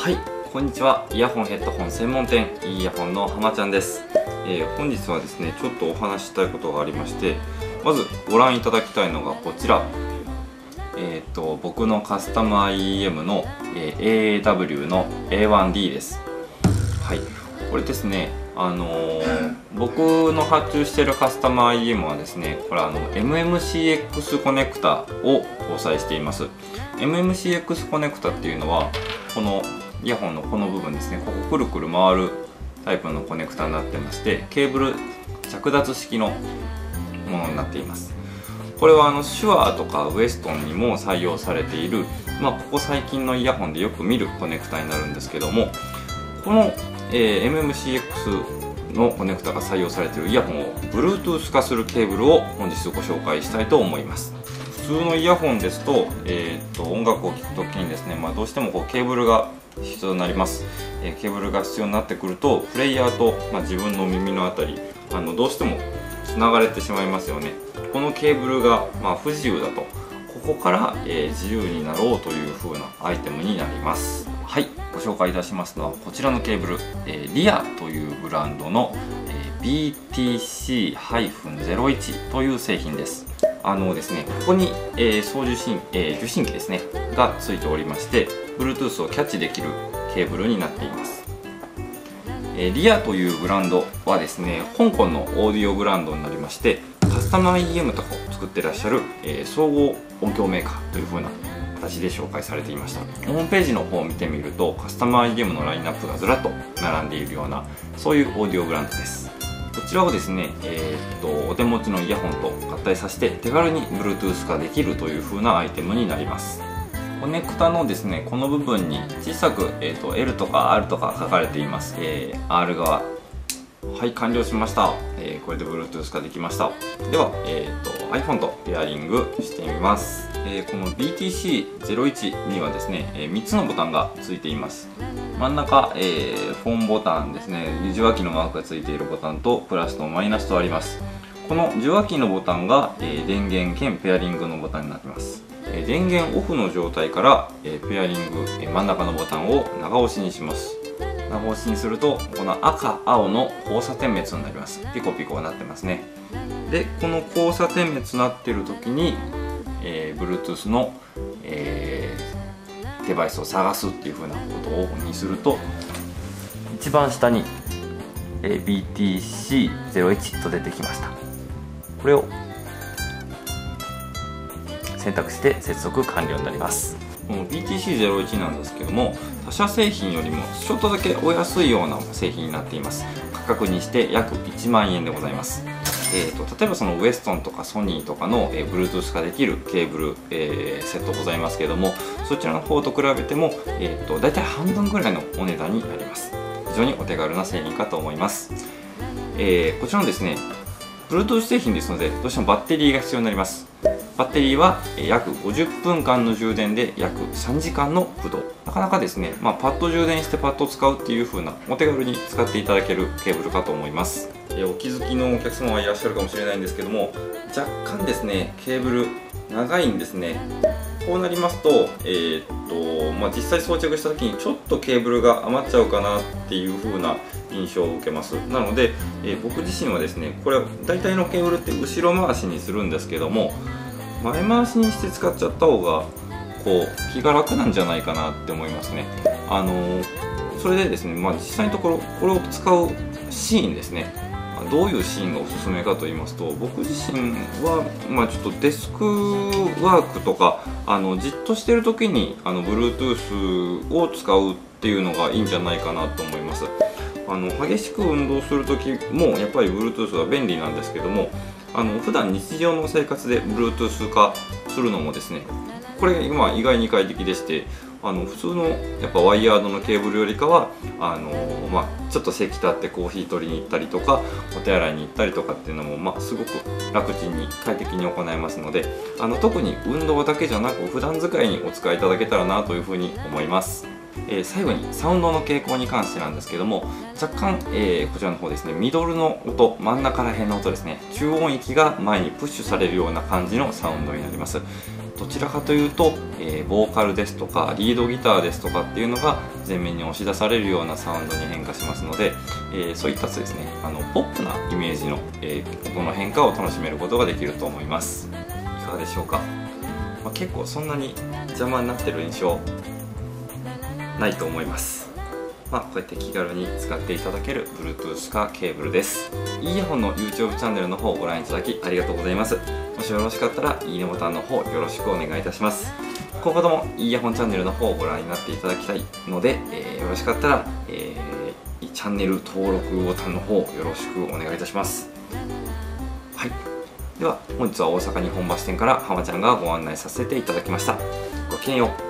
はい。こんにちは。イヤホンヘッドホン専門店イヤホンの浜ちゃんです、えー、本日はですねちょっとお話ししたいことがありましてまずご覧いただきたいのがこちら。えーと、僕のカスタム IEM の、えー、AAW の A1D です。はい。これですねあのー、僕の発注しているカスタム IEM はですねこれあの MMCX コネクタを搭載しています。MMCX コネクタっていうのはこのイヤホンのこの部分ですね。ここくるくる回るタイプのコネクタになってましてケーブル着脱式のものになっています。これはあの手話とかウエストンにも採用されている、まあ、ここ最近のイヤホンでよく見るコネクタになるんですけどもこの、えー、MMCX のコネクタが採用されているイヤホンを Bluetooth 化するケーブルを本日ご紹介したいと思います。通のイヤホンですと,、えーと、音楽を聴くときにですね、まあ、どうしてもこうケーブルが必要になります、えー、ケーブルが必要になってくるとプレイヤーと、まあ、自分の耳のあたりあのどうしてもつながれてしまいますよね。このケーブルが、まあ、不自由だとここから、えー、自由になろうという風なアイテムになります。はいご紹介いたしますのはこちらのケーブル、えー、リアというブランドの、えー、BTC-01 という製品です。あのですねここに、えー、送受信、えー、受信機ですねがついておりまして Bluetooth をキャッチできるケーブルになっています。えリアというブランドはですね香港のオーディオブランドになりましてカスタム IEM とかを作ってらっしゃる、えー、総合音響メーカーという風な形で紹介されていました。ホームページの方を見てみるとカスタム IEM のラインナップがずらっと並んでいるようなそういうオーディオブランドです。こちらをですね、えー、っとお手持ちのイヤホンと合体させて手軽に Bluetooth 化できるという風なアイテムになります。コネクタのですねこの部分に小さく、えーと、L とか R とか書かれています、えー、R 側。はい完了しました、えー、これで Bluetooth 化できました。では、えーと、iPhone とペアリングしてみます、えー、この BTC01 にはですね、え3つのボタンがついています。真ん中、えー、フォンボタンですね。受話器のマークがついているボタンとプラスとマイナスとあります。この受話器のボタンが、え電源兼ペアリングのボタンになっています。え電源オフの状態からえペアリングえ真ん中のボタンを長押しにします。長押しにするとこの赤青の交差点滅になります。ピコピコなってますね。でこの交差点滅なってる時に、え、Bluetooth の、えー、デバイスを探すっていう風なことをオフにすると一番下に、BTC01 と出てきました。これを選択して接続完了になります。この BTC01 なんですけども他社製品よりもちょっとだけお安いような製品になっています。価格にして約1万円でございます。えーと、例えばそのウエストンとかソニーとかの、えー、Bluetooth 化できるケーブル、えー、セットございますけれどもそちらの方と比べても、えーと、大体半分ぐらいのお値段になります。非常にお手軽な製品かと思います、えー、こちらのですね Bluetooth 製品ですのでどうしてもバッテリーが必要になります。バッテリーは約50分間の充電で約3時間の駆動。なかなかですね、まあ、パッド充電してパッド使うっていう風なお手軽に使っていただけるケーブルかと思います。お気づきのお客様はいらっしゃるかもしれないんですけども若干ですねケーブル長いんですね。こうなりますと,、えー、っとまあ、実際装着した時にちょっとケーブルが余っちゃうかなっていう風な印象を受けます。なので、えー、僕自身はですねこれ大体のケーブルって後ろ回しにするんですけども前回しにして使っちゃった方がこう気が楽なんじゃないかなって思いますね。あの、それでですね、まあ、実際のところこれを使うシーンですね。どういうシーンがおすすめかと言いますと僕自身は、まあ、ちょっとデスクワークとかあのじっとしてる時にあの Bluetooth を使うっていうのがいいんじゃないかなと思います。あの激しく運動する時もやっぱり Bluetooth は便利なんですけどもあの普段日常の生活で Bluetooth 化するのもですねこれ今意外に快適でしてあの普通のやっぱワイヤードのケーブルよりかはあの、まあ、ちょっと席立ってコーヒー取りに行ったりとかお手洗いに行ったりとかっていうのも、まあ、すごく楽ちんに快適に行えますのであの特に運動だけじゃなく普段使いにお使いいただけたらなというふうに思います。えー、最後にサウンドの傾向に関してなんですけども若干、えー、こちらの方ですねミドルの音真ん中ら辺の音ですね中音域が前にプッシュされるような感じのサウンドになりますどちらかというと、えー、ボーカルですとかリードギターですとかっていうのが前面に押し出されるようなサウンドに変化しますので、えー、そういったですねあのポップなイメージの、えー、音の変化を楽しめることができると思います。いかがでしょうか、まあ、結構そんなに邪魔になってる印象ないと思います。まあ、こうやって気軽に使っていただける Bluetooth かケーブルです。イヤホンの YouTube チャンネルの方をご覧いただきありがとうございます。もしよろしかったらいいねボタンの方よろしくお願いいたします。今後ともイヤホンチャンネルの方をご覧になっていただきたいので、えー、よろしかったら、えー、チャンネル登録ボタンの方よろしくお願いいたします。はい。では本日は大阪日本橋店から浜ちゃんがご案内させていただきました。ごきげんよう。